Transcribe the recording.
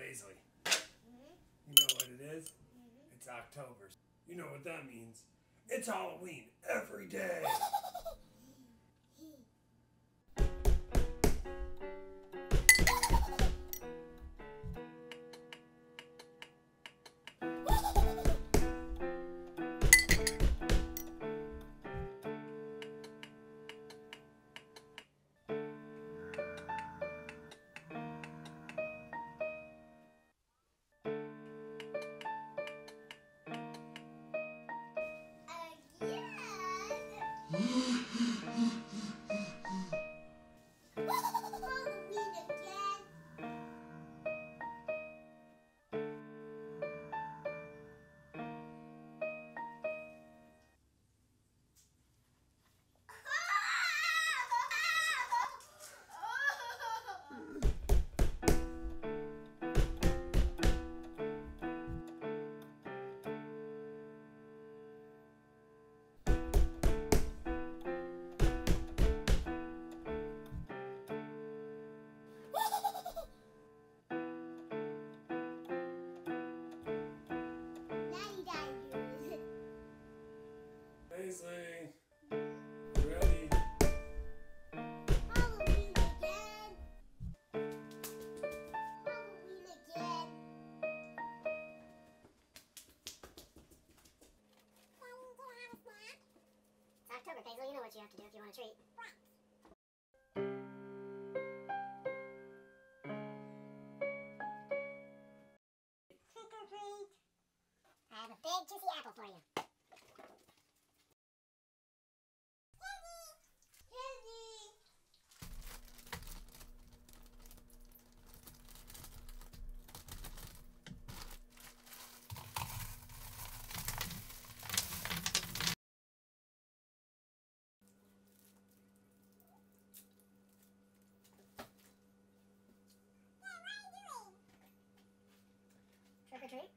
Paislee, Mhm. you know what it is? Mhm. It's October. You know what that means? It's Halloween every day. Mm-hmm. what you have to do if you want a treat. Trick or treat. I have a big juicy apple for you. Trick or treat?